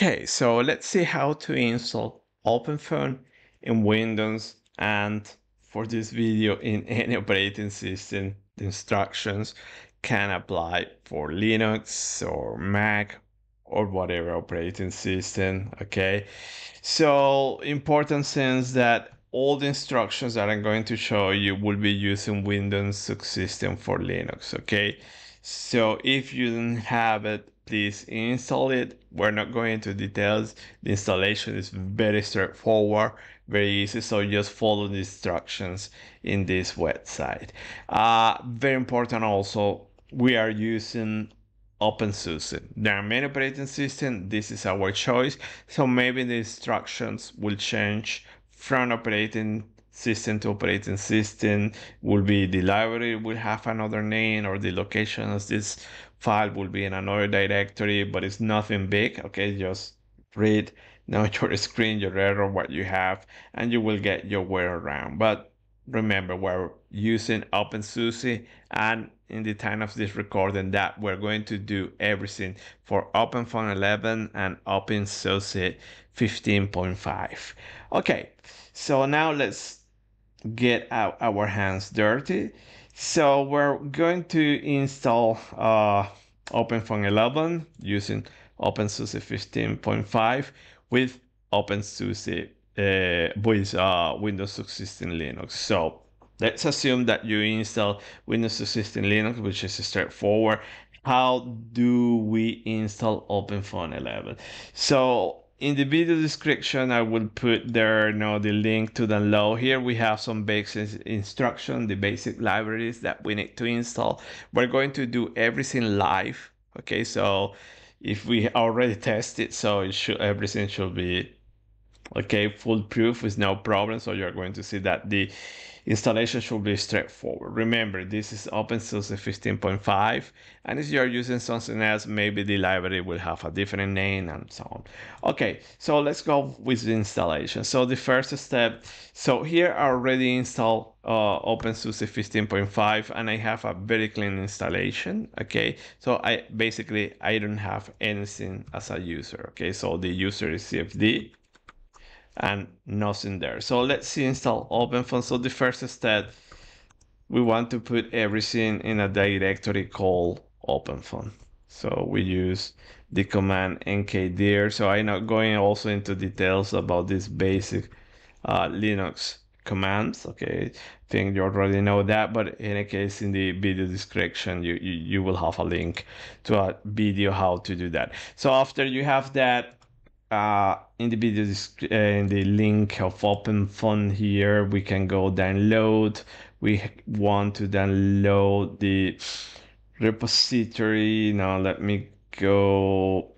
Okay, so let's see how to install OpenFOAM in Windows and for this video in any operating system, the instructions can apply for Linux or Mac or whatever operating system, okay? So important sense that all the instructions that I'm going to show you will be using Windows subsystem for Linux, okay? So if you don't have it, please install it. We're not going into details. The installation is very straightforward, very easy. So just follow the instructions in this website. Uh, very important also, we are using OpenSUSE. There are many operating systems. This is our choice. So maybe the instructions will change from operating system to operating system? Will be the library will have another name or the location of this file will be in another directory but it's nothing big okay? Just read now your screen your error what you have and you will get your way around. But remember we're using OpenSUSE and in the time of this recording that we're going to do everything for OpenFOAM 11 and OpenSUSE 15.5 okay so now let's get our, hands dirty. So we're going to install uh, OpenFOAM 11 using OpenSUSE 15.5 with OpenSUSE uh, with uh, Windows Subsystem Linux. So let's assume that you install Windows Subsystem Linux, which is straightforward. How do we install OpenFOAM 11? So in the video description i will put there you know the link to download here we have some basic instruction the basic libraries that we need to install. We're going to do everything live okay? So if we already tested so it should everything should be okay foolproof with no problem. So you're going to see that the installation should be straightforward. Remember this is OpenSUSE 15.5 and if you're using something else maybe the library will have a different name and so on. Okay so let's go with the installation. So the first step so here I already installed uh, OpenSUSE 15.5 and I have a very clean installation okay? So I basically I don't have anything as a user okay? So the user is CFD and nothing there. So let's see install OpenFOAM. So the first step, we want to put everything in a directory called OpenFOAM. So we use the command mkdir. So I'm not going also into details about this basic uh, Linux commands. Okay, I think you already know that, but in any case, in the video description, you, you, you will have a link to a video how to do that. So after you have that, uh, in the video uh, in the link of open OpenFOAM here we can go download. We want to download the repository. Now let me go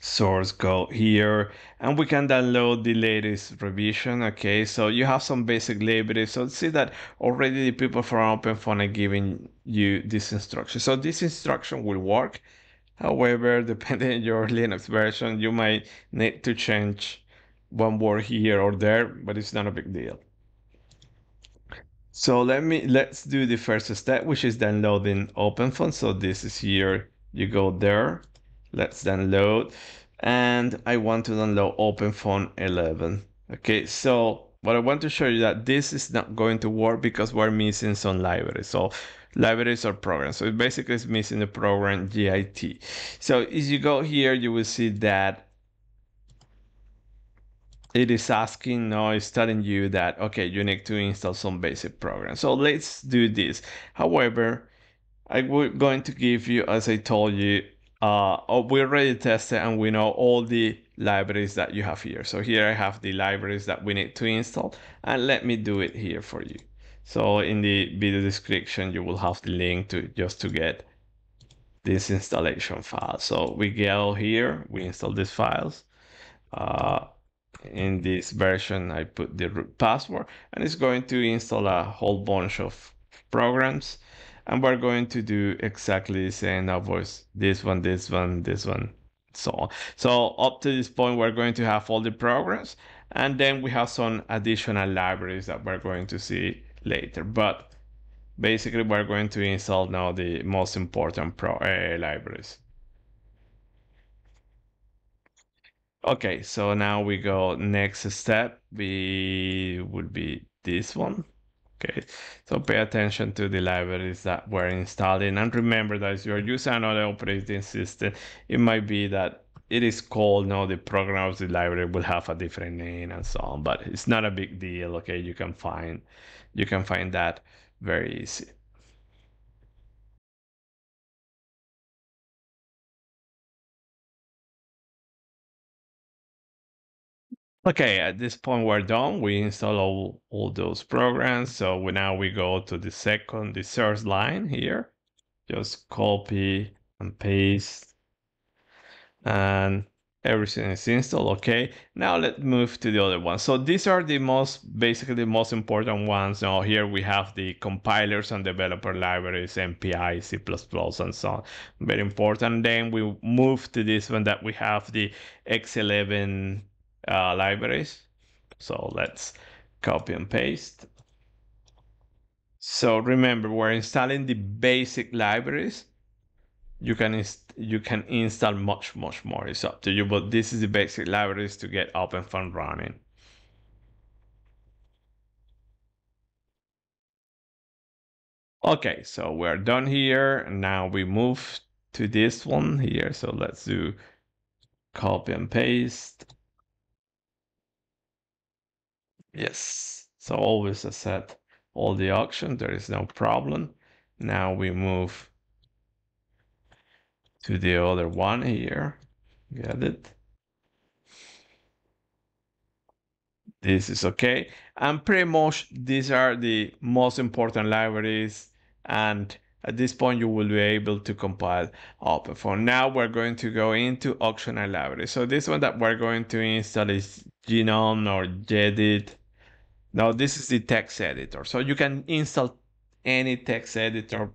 source code here and we can download the latest revision okay? So you have some basic libraries so see that already the people from OpenFOAM are giving you this instruction. So this instruction will work However, depending on your Linux version, you might need to change one word here or there, but it's not a big deal. So let me let's do the first step, which is downloading OpenFOAM. So this is here. You go there. Let's download, and I want to download OpenFOAM 11. Okay, so what I want to show you that this is not going to work because we're missing some libraries. So libraries or programs. So it basically is missing the program GIT. So if you go here, you will see that it is asking no it's telling you that okay you need to install some basic program so let's do this however i'm going to give you as i told you uh oh, we already tested and we know all the libraries that you have here so here i have the libraries that we need to install and let me do it here for you so in the video description, you will have the link to just to get this installation file. So we go here, we install these files. Uh, in this version, I put the root password and it's going to install a whole bunch of programs. And we're going to do exactly the same voice this one, this one, this one, so on. So up to this point, we're going to have all the programs. And then we have some additional libraries that we're going to see later. But basically, we're going to install now the most important pro uh, libraries. Okay, so now we go next step. We would be this one. Okay, so pay attention to the libraries that we're installing. And remember that if you're using another operating system, it might be that it is called now the program of the library will have a different name and so on, but it's not a big deal. Okay, you can find you can find that very easy. Okay, at this point we're done. We install all, all those programs. So we, now we go to the second, the source line here. Just copy and paste and everything is installed. Okay, now let's move to the other one. So these are the most, basically the most important ones. Now here we have the compilers and developer libraries, MPI, C++, and so on. Very important. Then we move to this one that we have the X11 uh, libraries. So let's copy and paste. So remember, we're installing the basic libraries. You can you can install much much more. It's up to you, but this is the basic libraries to get OpenFOAM running. Okay, so we're done here. Now we move to this one here. So let's do copy and paste. Yes, so always set all the auction, there is no problem. Now we move to the other one here, get it? This is okay. And pretty much these are the most important libraries and at this point you will be able to compile OpenFOAM. Now we're going to go into optional libraries. So this one that we're going to install is GNOME or Gedit now this is the text editor. So you can install any text editor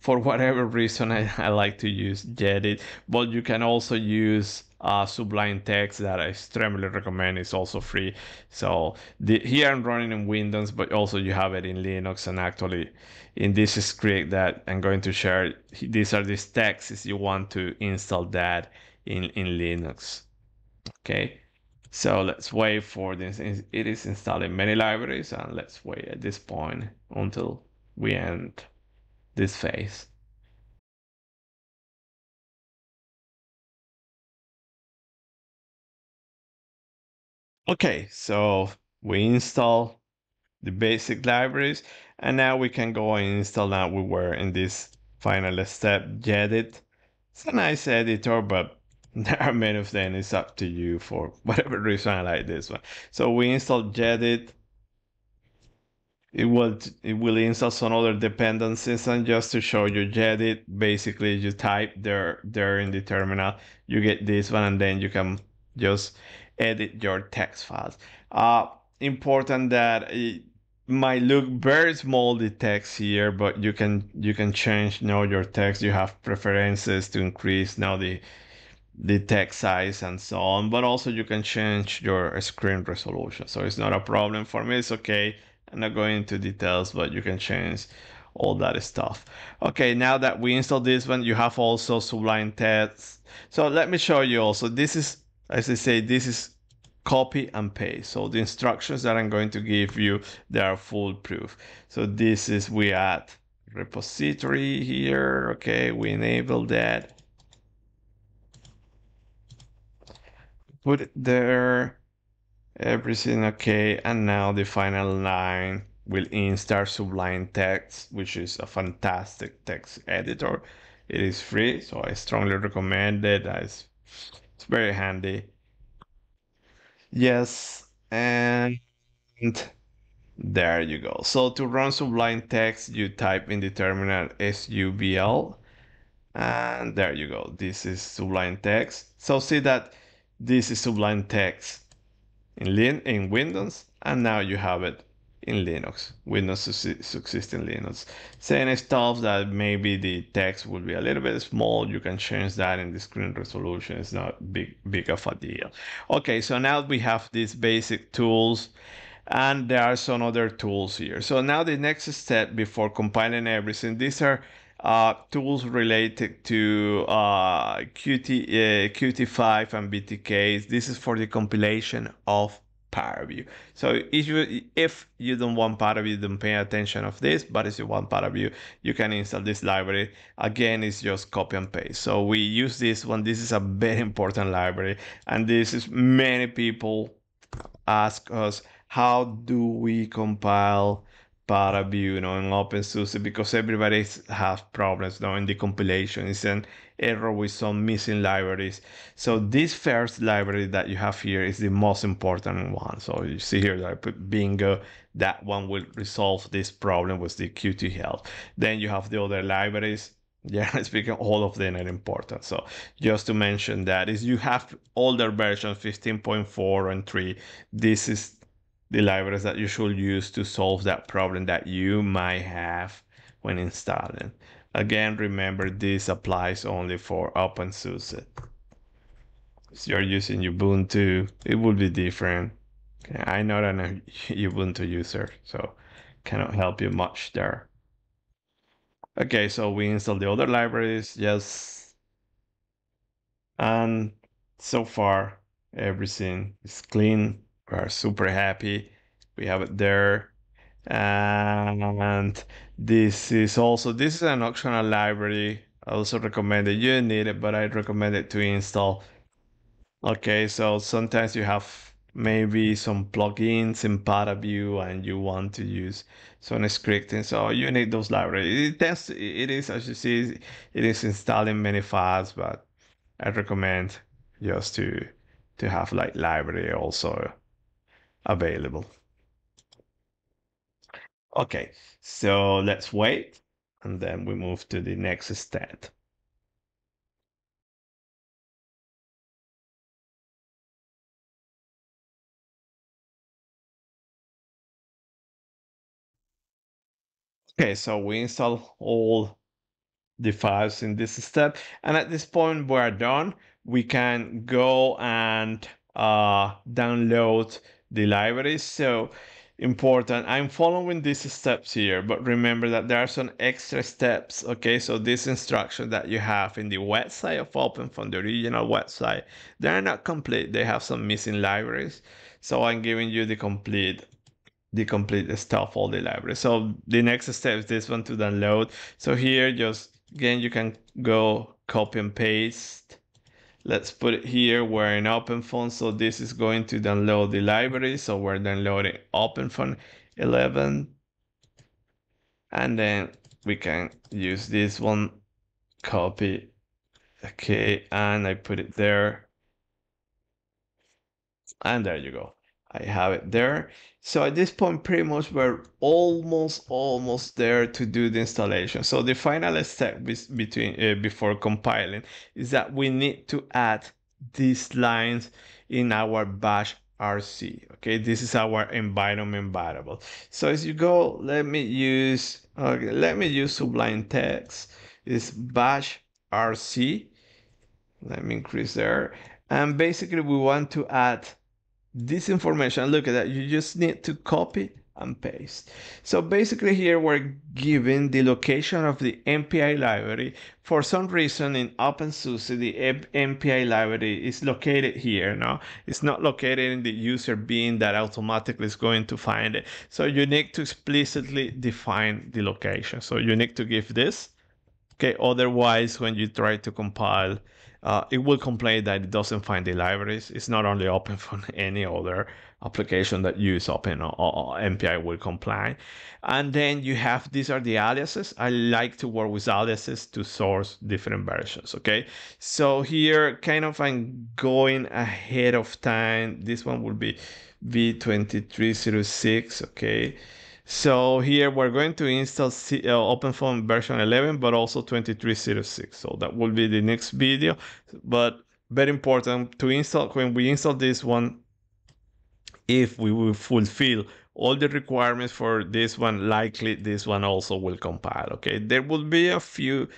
for whatever reason I, I like to use Gedit, but you can also use uh, Sublime Text that I strongly recommend. It's also free. So the, here I'm running in Windows, but also you have it in Linux. And actually, in this script that I'm going to share, these are these texts you want to install that in in Linux. Okay. So let's wait for this. It is installing many libraries and let's wait at this point until we end this phase. Okay, so we install the basic libraries and now we can go and install now we were in this final step gedit. It's a nice editor, but there are many of them. It's up to you for whatever reason I like this one. So we installed Gedit. It will it will install some other dependencies and just to show you Gedit, basically you type there there in the terminal, you get this one and then you can just edit your text files. Uh, important that it might look very small the text here, but you can you can change now your text. You have preferences to increase now the the text size and so on, but also you can change your screen resolution. So it's not a problem for me. It's okay. I'm not going into details, but you can change all that stuff. Okay, now that we installed this one, you have also Sublime Text. So let me show you also. This is, as I say, this is copy and paste. So the instructions that I'm going to give you, they are foolproof. So this is, we add repository here. Okay, we enable that put it there, everything okay, and now the final line will install Sublime Text, which is a fantastic text editor. It is free, so I strongly recommend it. Uh, it's, it's very handy. Yes, and there you go. So to run Sublime Text, you type in the terminal subl, and there you go. This is Sublime Text. So see that this is Sublime Text in, Lin in Windows, and now you have it in Linux. Windows succeeds in Linux. Same stuff that maybe the text will be a little bit small. You can change that in the screen resolution. It's not big, big of a deal. Okay, so now we have these basic tools and there are some other tools here. So now the next step before compiling everything, these are uh, tools related to uh, Qt, uh, Qt5 and VTKs. This is for the compilation of ParaView. So if you if you don't want ParaView, don't pay attention of this. But if you want ParaView, you can install this library. Again, it's just copy and paste. So we use this one. This is a very important library, and this is many people ask us how do we compile ParaView, you know, in OpenSUSE because everybody has problems you now in the compilation. It's an error with some missing libraries. So this first library that you have here is the most important one. So you see here that I put bingo, that one will resolve this problem with the Qt help. Then you have the other libraries. Yeah, speaking, all of them are important. So just to mention that is you have older version 15.4 and 3. This is the libraries that you should use to solve that problem that you might have when installing. Again, remember this applies only for OpenSUSE. If you're using Ubuntu, it would be different. Okay, I'm not an Ubuntu user, so cannot help you much there. Okay, so we install the other libraries, yes. And so far, everything is clean we are super happy. We have it there. And this is also this is an optional library. I also recommend it. You need it but I recommend it to install. Okay so sometimes you have maybe some plugins in ParaView and you want to use some scripting. So you need those libraries. It tends it is as you see it is installing many files but I recommend just to to have like library also available. Okay, so let's wait and then we move to the next step. Okay, so we install all the files in this step. And at this point, we're done. We can go and uh, download the library so important. I'm following these steps here, but remember that there are some extra steps. Okay, so this instruction that you have in the website of OpenFOAM the original website, they're not complete. They have some missing libraries. So I'm giving you the complete the complete stuff, all the libraries. So the next step is this one to download. So here, just again, you can go copy and paste Let's put it here. We're in OpenFOAM, so this is going to download the library. So we're downloading OpenFOAM 11. And then we can use this one, copy. Okay, and I put it there. And there you go. I have it there. So at this point, pretty much we're almost, almost there to do the installation. So the final step between uh, before compiling is that we need to add these lines in our bash RC. Okay, this is our environment variable. So as you go, let me use, okay, let me use Sublime Text. Is bash RC. Let me increase there. And basically we want to add this information, look at that, you just need to copy and paste. So basically here we're given the location of the MPI library. For some reason in OpenSUSE, the MPI library is located here, no? It's not located in the user bean that automatically is going to find it. So you need to explicitly define the location. So you need to give this, okay? Otherwise, when you try to compile uh, it will complain that it doesn't find the libraries. It's not only OpenFOAM any other application that use open or, or MPI will comply. And then you have, these are the aliases. I like to work with aliases to source different versions, okay? So here, kind of I'm going ahead of time. This one will be v2306, okay? So here we're going to install C uh, OpenFOAM version 11, but also 2306. So that will be the next video. But very important to install, when we install this one, if we will fulfill all the requirements for this one, likely this one also will compile, okay? There will be a few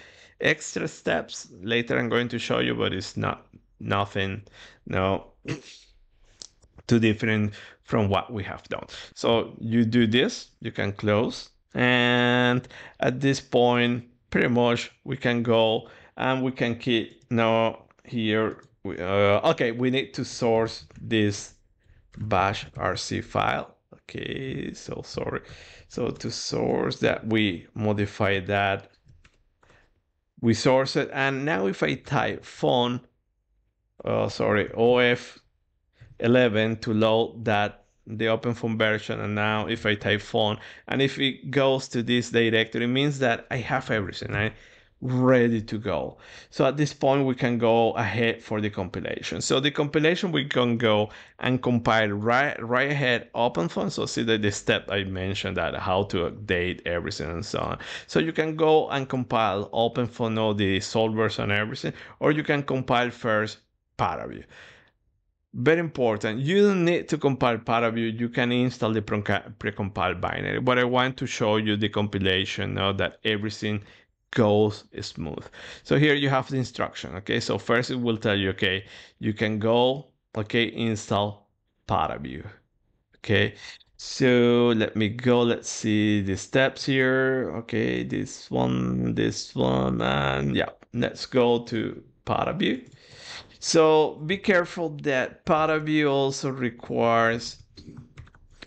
extra steps later I'm going to show you, but it's not nothing, no, too different from what we have done. So you do this, you can close. And at this point, pretty much we can go and we can keep now here. Uh, okay, we need to source this bash rc file. Okay, so sorry. So to source that, we modify that. We source it, and now if I type foam, uh, sorry, OF 11 to load that the OpenFOAM version and now if I type foam and if it goes to this directory means that I have everything I ready to go. So at this point we can go ahead for the compilation. So the compilation we can go and compile right right ahead OpenFOAM so see that the step I mentioned that how to update everything and so on. So you can go and compile OpenFOAM all the solvers and everything or you can compile first ParaView very important, you don't need to compile ParaView, you can install the precompiled binary, but I want to show you the compilation now that everything goes smooth. So here you have the instruction, okay? So first it will tell you, okay, you can go, okay, install ParaView, okay? So let me go, let's see the steps here, okay, this one, this one, and yeah, let's go to ParaView. So be careful that ParaView also requires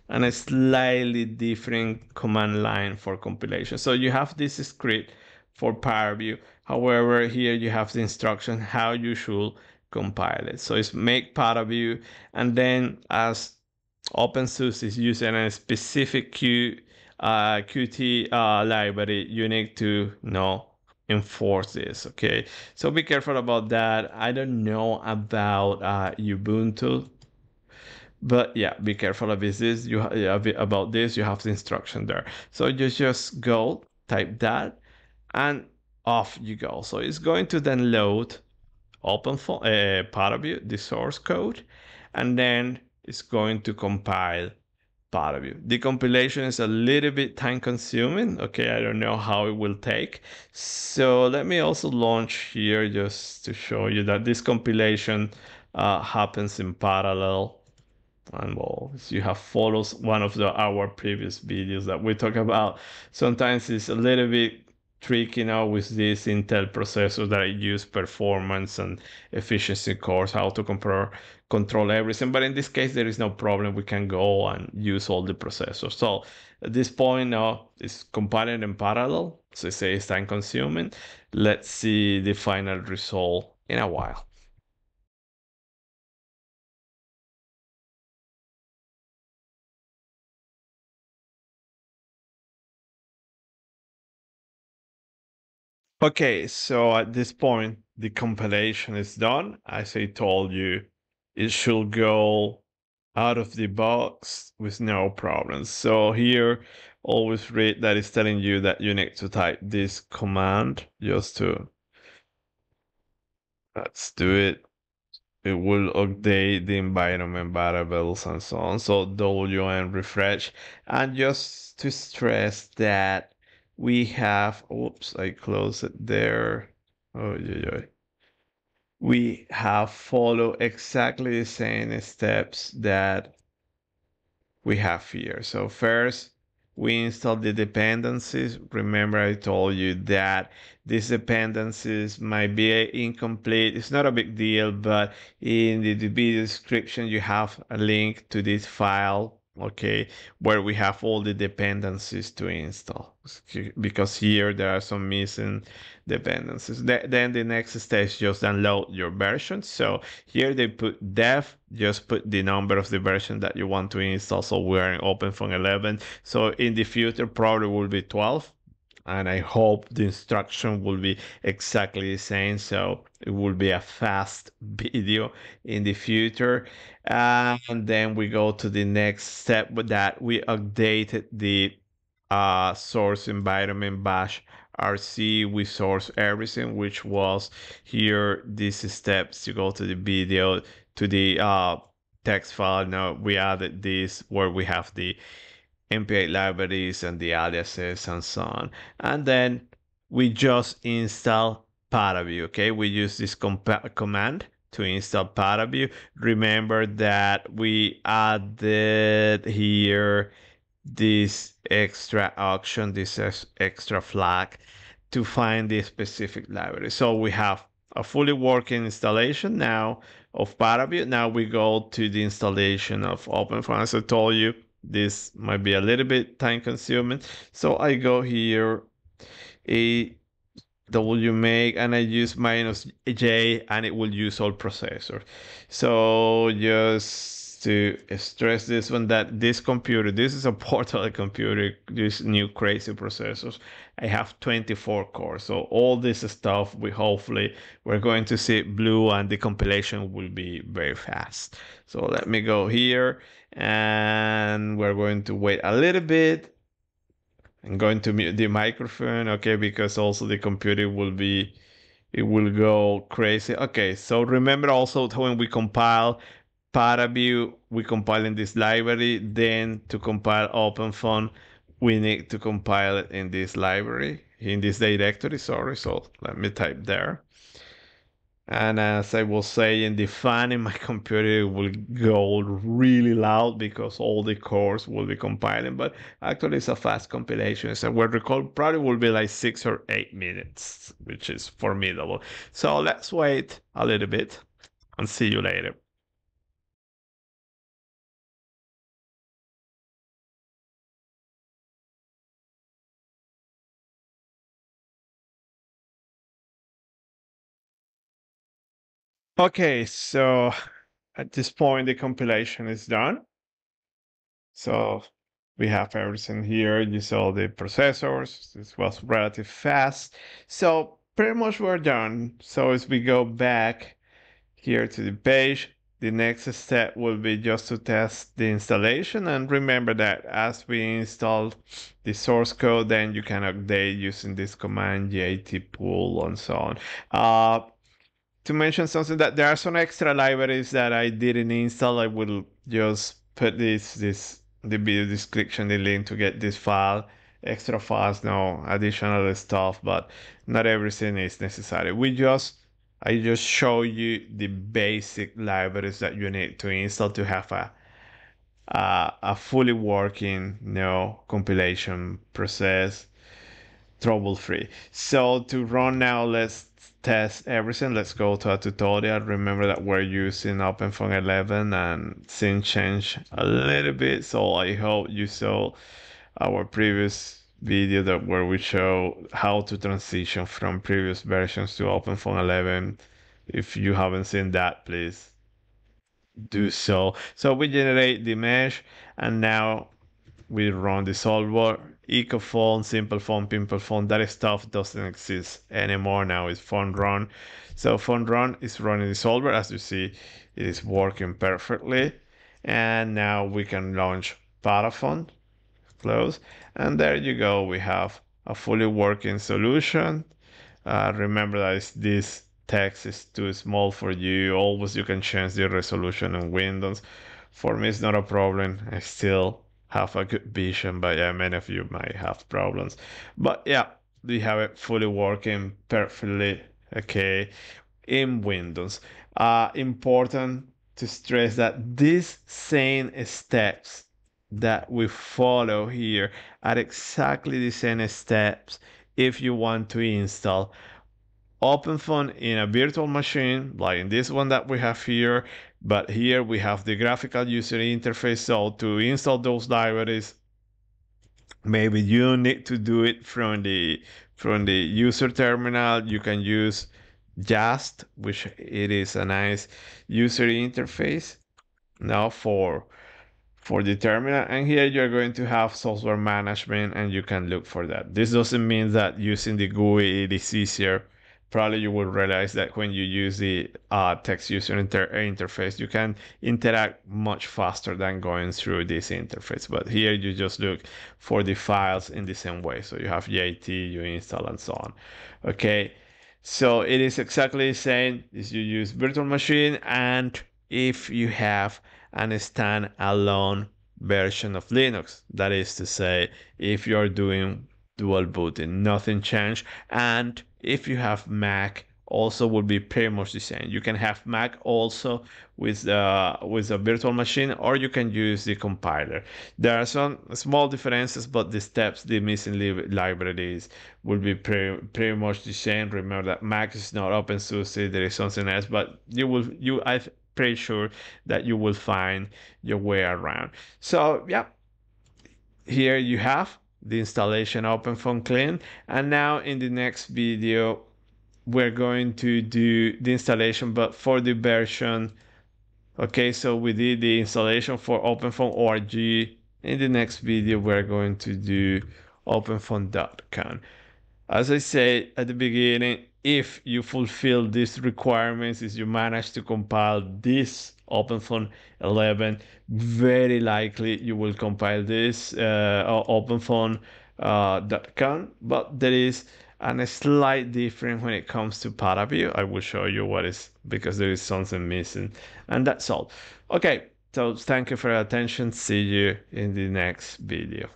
a slightly different command line for compilation. So you have this script for ParaView. However, here you have the instruction how you should compile it. So it's make ParaView and then as OpenSUSE is using a specific Q, uh, Qt uh, library, you need to know enforce this okay? So be careful about that. I don't know about uh, ubuntu but yeah be careful of this. You have about this you have the instruction there. So you just go type that and off you go. So it's going to then load open for uh, ParaView the source code and then it's going to compile ParaView. The compilation is a little bit time consuming. Okay, I don't know how it will take. So let me also launch here just to show you that this compilation uh, happens in parallel. And well, you have followed one of the our previous videos that we talk about. Sometimes it's a little bit tricky now with this Intel processor that I use performance and efficiency cores, how to compare, control everything. But in this case, there is no problem. We can go and use all the processors. So at this point now, it's compiling in parallel. So I say it's time consuming. Let's see the final result in a while. Okay, so at this point, the compilation is done. As I told you, it should go out of the box with no problems. So here, always read that it's telling you that you need to type this command just to, let's do it. It will update the environment variables and so on. So wmRefresh. And just to stress that we have, oops, I closed it there. Oh, joy. We have followed exactly the same steps that we have here. So first, we install the dependencies. Remember I told you that these dependencies might be incomplete. It's not a big deal, but in the video description, you have a link to this file okay, where we have all the dependencies to install because here there are some missing dependencies. then the next stage just download your version. So here they put dev, just put the number of the version that you want to install. So we're in OpenFOAM 11. So in the future probably will be 12 and I hope the instruction will be exactly the same. So it will be a fast video in the future. And then we go to the next step with that we updated the uh, source environment bash RC. We source everything, which was here, these steps to go to the video, to the uh, text file. Now we added this where we have the MPI libraries and the aliases and so on. And then we just install ParaView, okay? We use this command to install ParaView. Remember that we added here this extra option, this extra flag to find the specific library. So we have a fully working installation now of Paraview. Now we go to the installation of OpenFOAM. As I told you, this might be a little bit time consuming. So I go here, a wmake, and I use minus J, and it will use all processors. So just to stress this one that this computer, this is a portable computer, this new crazy processors. I have 24 cores. So all this stuff, we hopefully we're going to see blue and the compilation will be very fast. So let me go here and we're going to wait a little bit. I'm going to mute the microphone, okay, because also the computer will be it will go crazy. Okay, so remember also when we compile, Paraview, we compile in this library. Then to compile OpenFOAM, we need to compile it in this library, in this directory, sorry. So let me type there. And as I was saying, the fan in my computer will go really loud because all the cores will be compiling, but actually it's a fast compilation. So where record probably will be like six or eight minutes, which is formidable. So let's wait a little bit and see you later. Okay, so at this point, the compilation is done. So we have everything here. You saw the processors. This was relatively fast. So pretty much we're done. So as we go back here to the page, the next step will be just to test the installation. And remember that as we install the source code, then you can update using this command git pull and so on. Uh, to mention something that there are some extra libraries that I didn't install. I will just put this this the video description, the link to get this file, extra files, no additional stuff, but not everything is necessary. We just I just show you the basic libraries that you need to install to have a a, a fully working you know, compilation process trouble free. So to run now, let's test everything. Let's go to a tutorial. Remember that we're using OpenFOAM 11 and scene change a little bit. So I hope you saw our previous video that where we show how to transition from previous versions to OpenFOAM 11. If you haven't seen that, please do so. So we generate the mesh and now we run the solver icoFoam, SimpleFoam, PimpleFoam, that stuff doesn't exist anymore now. It's foamRun. So foamRun is running the solver. As you see, it is working perfectly. And now we can launch paraFoam, close. And there you go. We have a fully working solution. Uh, remember that this text is too small for you. Always you can change the resolution in Windows. For me, it's not a problem. I still have a good vision, but yeah, many of you might have problems. But yeah, we have it fully working perfectly okay in Windows. Uh, important to stress that these same steps that we follow here are exactly the same steps if you want to install OpenFOAM in a virtual machine, like in this one that we have here, but here we have the graphical user interface. So to install those libraries, maybe you need to do it from the from the user terminal. You can use YaST, which it is a nice user interface now for for the terminal. And here you're going to have software management and you can look for that. This doesn't mean that using the GUI it is easier probably you will realize that when you use the uh, text user inter interface, you can interact much faster than going through this interface. But here you just look for the files in the same way. So you have JT, you install and so on. Okay, so it is exactly the same as you use virtual machine and if you have an standalone version of Linux. That is to say, if you're doing dual booting, nothing changed. And if you have Mac also will be pretty much the same. You can have Mac also with uh, with a virtual machine, or you can use the compiler. There are some small differences, but the steps, the missing li libraries will be pretty, pretty much the same. Remember that Mac is not OpenSUSE, there is something else, but you will you I'm pretty sure that you will find your way around. So yeah, here you have the installation OpenFOAM clean. And now in the next video, we're going to do the installation, but for the version. Okay, so we did the installation for OpenFOAM org. In the next video, we're going to do OpenFOAM.com. As I said at the beginning, if you fulfill these requirements, if you manage to compile this OpenFOAM 11, very likely you will compile this uh, OpenFOAM.com, uh, but there is a slight difference when it comes to ParaView. I will show you what is because there is something missing, and that's all. Okay, so thank you for your attention. See you in the next video.